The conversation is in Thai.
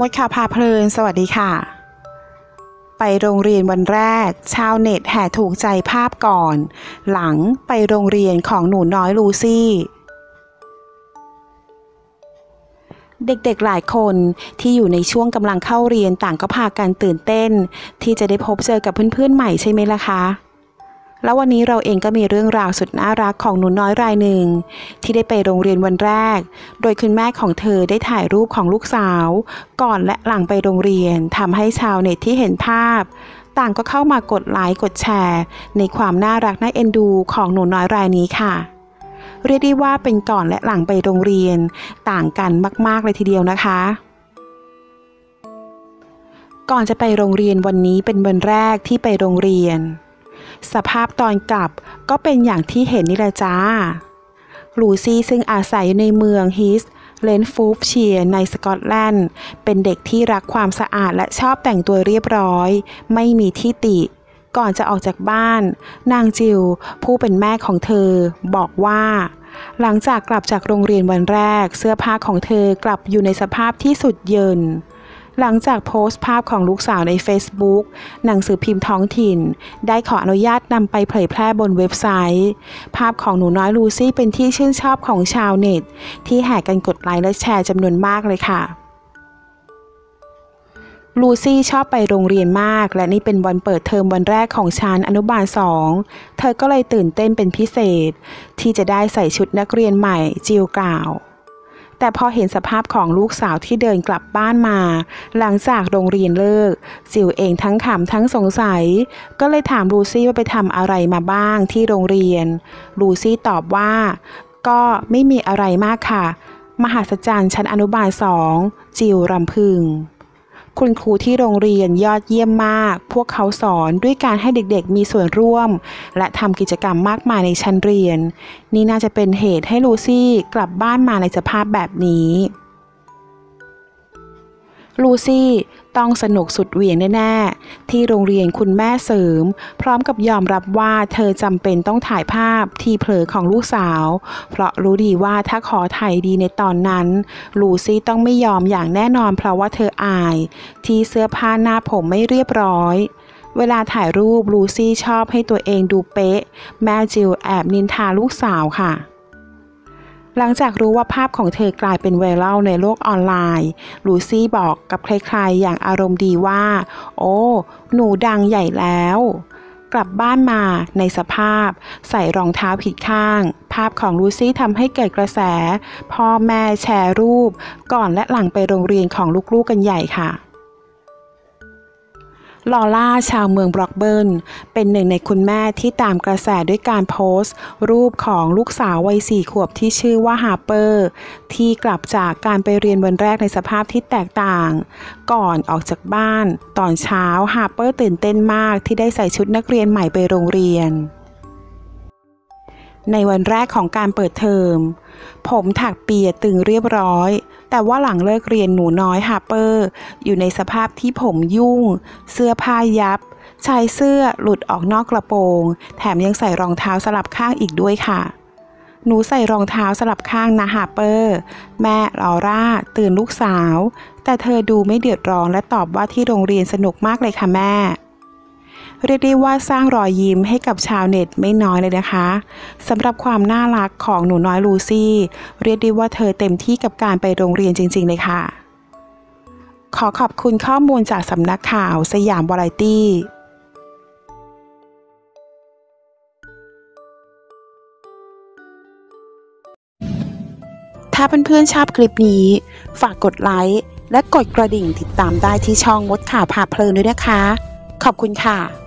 มดข่าวพาเพลิน สวัสดีค่ะ ไปโรงเรียนวันแรก ชาวเน็ตแห่ถูกใจภาพก่อน หลังไปโรงเรียนของหนูน้อยลูซี่ เด็กๆหลายคนที่อยู่ในช่วงกำลังเข้าเรียนต่างก็พากันตื่นเต้น ที่จะได้พบเจอกับเพื่อนๆใหม่ใช่ไหมล่ะคะ แล้ววันนี้เราเองก็มีเรื่องราวสุดน่ารักของหนูน้อยรายหนึ่ง ที่ได้ไปโรงเรียนวันแรก โดยคุณแม่ของเธอได้ถ่ายรูปของลูกสาว ก่อนและหลังไปโรงเรียนทำให้ชาวเน็ตที่เห็นภาพ ต่างก็เข้ามากดไลค์กดแชร์ ในความน่ารักน่าเอ็นดูของหนูน้อยรายนี้ค่ะเรียกได้ว่าเป็นก่อนและหลังไปโรงเรียน ต่างกันมาก ๆ เลยทีเดียวนะคะ ก่อนจะไปโรงเรียนวันนี้เป็นวันแรกที่ไปโรงเรียน สภาพตอนกลับก็เป็นอย่างที่เห็นนี่แหละจ้า ลูซี่ซึ่งอาศัยอยู่ในเมืองอีสต์เรนฟรูว์เชียร์ในสกอตแลนด์ เป็นเด็กที่รักความสะอาดและชอบแต่งตัวเรียบร้อย ไม่มีที่ติ ก่อนจะออกจากบ้าน นางจิว ผู้เป็นแม่ของเธอ บอกว่า หลังจากกลับจากโรงเรียนวันแรก เสื้อผ้าของเธอกลับอยู่ในสภาพที่สุดเยิน หลังจากโพสต์ภาพของลูกสาวใน Facebook หนังสือพิมพ์ท้องถิ่น ได้ขออนุญาตนำไปเผยแพร่บนเว็บไซต์ ภาพของหนูน้อยลูซี่เป็นที่ชื่นชอบของชาวเน็ต ที่แห่กันกดไลค์และแชร์จำนวนมากเลยค่ะลูซี่ชอบไปโรงเรียนมาก และนี่เป็นวันเปิดเทอมวันแรกของชั้นอนุบาลสองเธอก็เลยตื่นเต้นเป็นพิเศษ ที่จะได้ใส่ชุดนักเรียนใหม่จิวกล่าว แต่พอเห็นสภาพของลูกสาวที่เดินกลับบ้านมา หลังจากโรงเรียนเลิก จิวเองทั้งขำทั้งสงสัย ก็เลยถามลูซี่ว่าไปทำอะไรมาบ้างที่โรงเรียน ลูซี่ตอบว่า ก็ไม่มีอะไรมากค่ะ มหาสจรรย์ชั้นอนุบาลสองจิวรำพึง คุณครูที่โรงเรียนยอดเยี่ยมมาก พวกเขาสอนด้วยการให้เด็กๆมีส่วนร่วม และทำกิจกรรมมากมายในชั้นเรียน นี่น่าจะเป็นเหตุให้ลูซี่กลับบ้านมาในสภาพแบบนี้ ลูซี่ต้องสนุกสุดเหวี่ยงแน่ๆ ที่โรงเรียนคุณแม่เสริม พร้อมกับยอมรับว่าเธอจำเป็นต้องถ่ายภาพที่เผลอของลูกสาว เพราะรู้ดีว่าถ้าขอถ่ายดีในตอนนั้น ลูซี่ต้องไม่ยอมอย่างแน่นอนเพราะว่าเธออาย ที่เสื้อผ้าหน้าผมไม่เรียบร้อยเวลาถ่ายรูปลูซี่ชอบให้ตัวเองดูเป๊ะ แม่จิวแอบนินทาลูกสาวค่ะ หลังจากรู้ว่าภาพของเธอกลายเป็นไวรัลในโลกออนไลน์ ลูซี่บอกกับใครๆ อย่างอารมณ์ดีว่า โอ้ หนูดังใหญ่แล้ว กลับบ้านมาในสภาพ ใส่รองเท้าผิดข้าง ภาพของลูซี่ทำให้เกิดกระแส พ่อแม่แชร์รูป ก่อนและหลังไปโรงเรียนของลูกๆกันใหญ่ค่ะ ลอร่าชาวเมืองแบล็กเบิร์นเป็นหนึ่งในคุณแม่ที่ตามกระแสด้วยการโพสต์ รูปของลูกสาววัยสี่ขวบที่ชื่อว่าฮาร์เปอร์ ที่กลับจากการไปเรียนวันแรกในสภาพที่แตกต่าง ก่อนออกจากบ้าน ตอนเช้าฮาร์เปอร์ตื่นเต้นมากที่ได้ใส่ชุดนักเรียนใหม่ไปโรงเรียน ในวันแรกของการเปิดเทอม ผมถักเปียตึงเรียบร้อย แต่ว่าหลังเลิกเรียนหนูน้อยฮาร์เปอร์ อยู่ในสภาพที่ผมยุ่ง เสื้อผ้ายับ ชายเสื้อหลุดออกนอกกระโปรง แถมยังใส่รองเท้าสลับข้างอีกด้วยค่ะ หนูใส่รองเท้าสลับข้างนะฮาร์เปอร์ แม่ลอร่า เตือนลูกสาว แต่เธอดูไม่เดือดร้อนและตอบว่าที่โรงเรียนสนุกมากเลยค่ะแม่ เรียกได้ว่าสร้างรอยยิ้มให้กับชาวเน็ตไม่น้อยเลยนะคะสำหรับความน่ารักของหนูน้อยลูซี่ เรียกได้ว่าเธอเต็มที่กับการไปโรงเรียนจริง ๆ เลยค่ะ ขอขอบคุณข้อมูลจากสำนักข่าวสยามวาไรตี้ถ้าเพื่อนๆชอบคลิปนี้ ฝากกดไลค์และกดกระดิ่งติดตามได้ที่ช่องมดข่าวพาเพลินด้วยนะคะ ขอบคุณค่ะ